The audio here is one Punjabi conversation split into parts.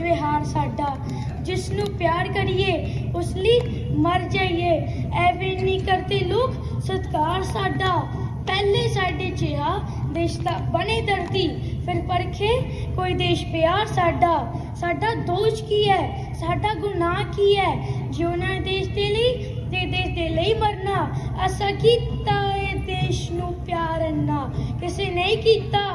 ਵਿਹਾਰ ਸਾਡਾ ਜਿਸ ਨੂੰ ਪਿਆਰ ਕਰੀਏ ਉਸ ਲਈ ਮਰ ਜਾਈਏ। ਐਵੇਂ ਨਹੀਂ ਕਰਦੇ ਲੋਕ, ਸਤਕਾਰ ਸਾਡਾ। ਪਹਿਲੇ ਸਾਡੇ ਜਿਹਾ ਦੇਸ਼ ਦਾ ਬਣੇ ਧਰਤੀ। ਫਿਰ ਪਰਖੇ ਕੋਈ ਦੇਸ਼ ਪਿਆਰ ਸਾਡਾ। ਸਾਡਾ ਦੋਸ਼ ਕੀ ਹੈ? ਸਾਡਾ ਗੁਨਾਹ ਕੀ ਹੈ? ਜਿਉਣਾ ਦੇਸ਼ ਦੇ ਲਈ, ਤੇ ਦੇਸ਼ ਦੇ ਲਈ ਮਰਨਾ। ਅਸਾਂ ਕੀਤਾ ਇਹ ਦੇਸ਼ ਨੂੰ ਪਿਆਰ ਨਾ ਕਿਸੇ ਨਹੀਂ ਕੀਤਾ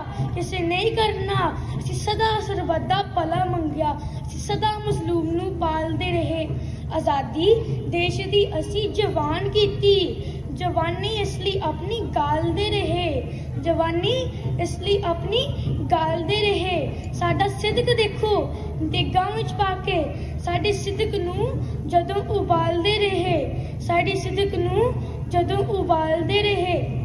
ਕਿਸੇ ਨਹੀਂ ਕਰਨਾ। ਅਸੀਂ ਸਦਾ ਸਰਬੱਤ ਭਲਾ ਮੰਗਿਆ। ਅਸੀਂ ਸਦਾ ਮਜ਼ਲੂਮ ਨੂੰ ਪਾਲਦੇ ਰਹੇ। ਆਜ਼ਾਦੀ ਦੇਸ਼ ਦੀ ਅਸੀਂ ਜਵਾਨ ਕੀਤੀ। ਜਵਾਨੀ ਇਸ ਲਈ ਆਪਣੀ ਗਾਲਦੇ ਰਹੇ। ਜਵਾਨੀ ਇਸ ਲਈ ਆਪਣੀ ਗਾਲਦੇ ਰਹੇ। ਸਾਡਾ ਸਿਦਕ ਦੇਖੋ, ਦੇਗਾਂ ਵਿੱਚ ਪਾ ਕੇ। ਸਾਡੇ ਸਿਦਕ ਨੂੰ ਜਦੋਂ ਉਬਾਲਦੇ ਰਹੇ। ਸਾਡੀ ਸਿਦਕ ਨੂੰ ਜਦੋਂ ਉਬਾਲਦੇ ਰਹੇ।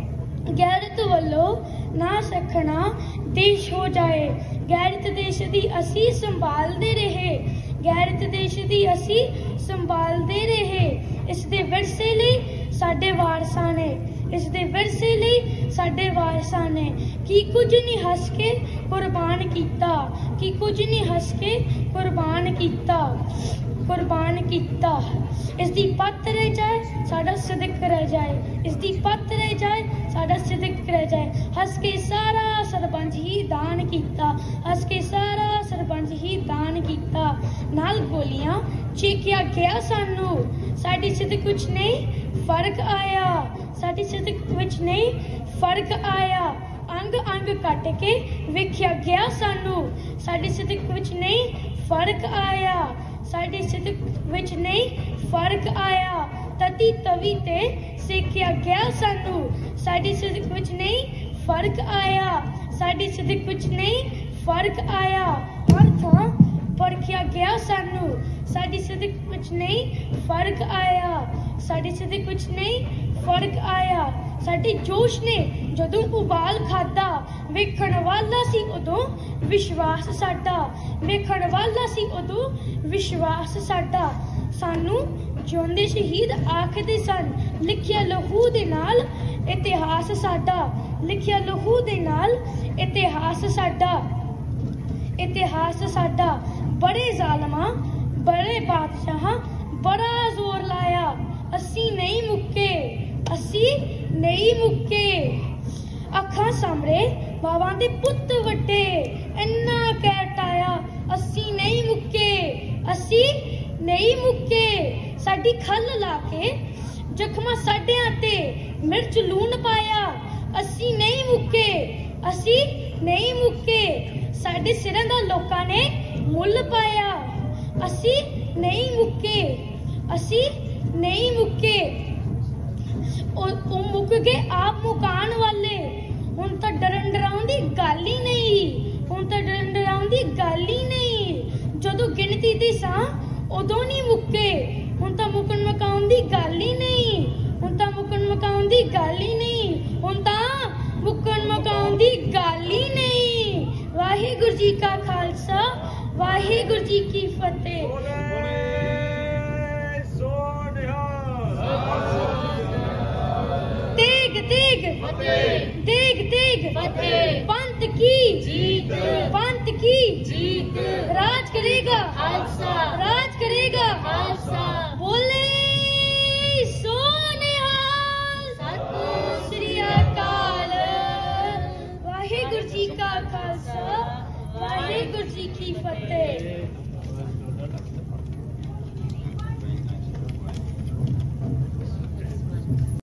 ਗੈਰਤ ਵੱਲੋਂ ਨਾ ਸਖਣਾ ਦੇਸ਼ ਹੋ ਜਾਏ। ਗੈਰਤ ਦੇਸ਼ ਦੀ ਅਸੀਂ ਸੰਭਾਲਦੇ ਰਹੇ। ਗੈਰਤ ਦੇਸ਼ ਦੀ ਅਸੀਂ ਸੰਭਾਲਦੇ ਰਹੇ। ਇਸ ਦੇ ਵਿਰਸੇ ਲਈ ਸਾਡੇ ਵਾਰਸਾਂ ਨੇ, ਇਸ ਦੇ ਵਿਰਸੇ ਲਈ ਸਾਡੇ ਵਾਰਸਾਂ ਨੇ ਕੀ ਕੁਝ ਨਹੀਂ ਹੱਸ ਕੇ ਕੁਰਬਾਨ ਕੀਤਾ, ਕੀ ਕੁਝ ਨਹੀਂ ਹੱਸ ਕੇ ਕੁਰਬਾਨ ਕੀਤਾ। ਕੁਰਬਾਨ ਕੀਤਾ ਇਸ ਦੀ ਪੱਤ ਰਹਿ ਜਾਏ, ਸਾਡਾ ਸਿਦਕ ਰਹਿ ਜਾਏ। ਇਸ ਦੀ ਪੱਤ ਰਹਿ ਜਾਏ, ਸਾਡਾ ਸਿਦਕ ਰਹਿ ਜਾਏ। ਹੱਸ ਕੇ ਸਾਰਾ ਸਰਪੰਚ ਹੀ ਦਾਨ ਕੀਤਾ। ਹੱਸ ਕੇ ਸਾਰਾ ਸਰਪੰਚ ਹੀ ਦਾਨ ਕੀਤਾ। ਨਾਲ ਗੋਲੀਆਂ ਚੀਕਿਆ ਗਿਆ ਸਾਨੂੰ। ਸਾਡੀ ਸਿਦਕ ਵਿੱਚ ਨਹੀਂ ਫ਼ਰਕ ਆਇਆ। ਸਾਡੀ ਸਿਦਕ ਵਿੱਚ ਨਹੀਂ ਫ਼ਰਕ ਆਇਆ। ਅੰਗ ਅੰਗ ਕੱਟ ਕੇ ਵੇਖਿਆ ਗਿਆ ਸਾਨੂੰ। ਸਾਡੀ ਸਿਦਕ ਵਿੱਚ ਨਹੀਂ ਫ਼ਰਕ ਆਇਆ। ਸਾਡੇ ਸਿਦਕ ਵਿੱਚ ਨਹੀਂ ਫ਼ਰਕ ਆਇਆ। ਤਤੀ ਤਵੀ ਤੇ ਸਿੱਖਿਆ ਗਿਆ ਸਾਨੂੰ। ਸਾਡੇ ਸਿਦਕ ਵਿੱਚ ਨਹੀਂ ਫ਼ਰਕ ਆਇਆ। ਸਾਡੇ ਸਿਦਕ ਵਿੱਚ ਨਹੀਂ ਫ਼ਰਕ ਆਇਆ। ਹਰ ਥਾਂ ਪਰਖਿਆ ਗਿਆ ਸਾਨੂੰ। ਸਾਡੀ ਸਿਦਕ ਵਿੱਚ ਨਹੀਂ, ਫ਼ਰਕ ਆਇਆ। ਸਾਡੀ ਸਿਦਕ ਵਿੱਚ ਨਹੀਂ, ਫ਼ਰਕ ਆਇਆ। ਸਾਡੇ ਜੋਸ਼ ਨੇ ਜਦੋਂ ਉਬਾਲ ਖਾਦਾ ਵੇਖਣ ਵਾਲਾ ਸੀ ਉਦੋਂ ਵਿਸ਼ਵਾਸ ਸਾਡਾ। ਵੇਖਣ ਵਾਲਾ ਸੀ ਉਦੋਂ ਵਿਸ਼ਵਾਸ ਸਾਡਾ। ਸਾਨੂੰ ਜਿਉਂਦੇ ਸ਼ਹੀਦ ਆਖਦੇ ਸਨ, ਲਿਖਿਆ ਲਹੂ ਦੇ ਨਾਲ ਇਤਿਹਾਸ ਸਾਡਾ। ਲਿਖਿਆ ਲਹੂ ਦੇ ਨਾਲ ਇਤਿਹਾਸ ਸਾਡਾ। ਇਤਿਹਾਸ ਸਾਡਾ। ਬੜੇ ਜ਼ਾਲਮਾਂ, ਬੜੇ ਬਾਦਸ਼ਾਹਾਂ, ਬੜਾ ਜ਼ੋਰ ਲਾਇਆ। ਅਸੀਂ ਨਹੀਂ ਮੁੱਕੇ, ਅਸੀਂ ਨਹੀਂ ਮੁੱਕੇ। ਅੱਖਾਂ ਸਾਹਮਣੇ ਬਾਬਾਂ ਦੇ ਪੁੱਤ ਵੱਡੇ ਇੰਨਾ ਕਹਿ ਟਾਇਆ, ਅਸੀਂ ਨਹੀਂ ਮੁੱਕੇ, ਅਸੀਂ ਨਹੀਂ ਮੁੱਕੇ। ਸਾਡੀ ਖੱਲ ਲਾ ਕੇ ਜ਼ਖਮਾਂ ਸਾਡਿਆਂ ਤੇ ਮਿਰਚ ਲੂਣ ਪਾਇਆ, ਅਸੀਂ ਨਹੀਂ ਮੁੱਕੇ, ਅਸੀਂ ਨਹੀਂ ਮੁੱਕੇ। ਸਾਡੇ ਸਿਰਾਂ ਦਾ ਲੋਕਾਂ ਨੇ ਮੁੱਲ ਪਾਇਆ। ਅਸੀਂ ਨਹੀਂ ਮੁੱਕੇ। ਅਸੀਂ ਨਹੀਂ ਮੁੱਕੇ। ਉਹ ਮੁੱਕ ਗਏ ਆਪ ਮੁਕਾਨ ਵਾਲੇ। ਹੁਣ ਤਾਂ ਡਰਨ ਡਰਾਉਣ ਦੀ ਗੱਲ ਹੀ ਨਹੀਂ। ਹੁਣ ਤਾਂ ਡਰਨ ਡਰਾਉਣ ਦੀ ਗੱਲ ਹੀ ਨਹੀਂ। ਜਦੋਂ ਗਿਣਤੀ ਦੀ ਸਾਂ, ਉਦੋਂ ਨਹੀਂ ਮੁੱਕੇ। ਹੁਣ ਤਾਂ ਮੁਕਣ ਮਕਾਉਣ ਦੀ ਗੱਲ ਹੀ ਨਹੀਂ। ਹੁਣ ਤਾਂ ਮੁਕਣ ਮਕਾਉਣ ਦੀ ਗੱਲ ਹੀ ਨਹੀਂ। ਹੁਣ ਤਾਂ ਮੁਕਣ ਮਕਾਉਣ ਦੀ ਗੱਲ ਹੀ ਨਹੀਂ। ਵਾਹਿਗੁਰੂ ਜੀ ਕਾ ਖਾਲਸਾ वाहिगुरु जी की फतेह। देख देख पंत की। जीत पंत की। जीत राज करेगा। राज करेगा। ਵਾਹਿਗੁਰੂ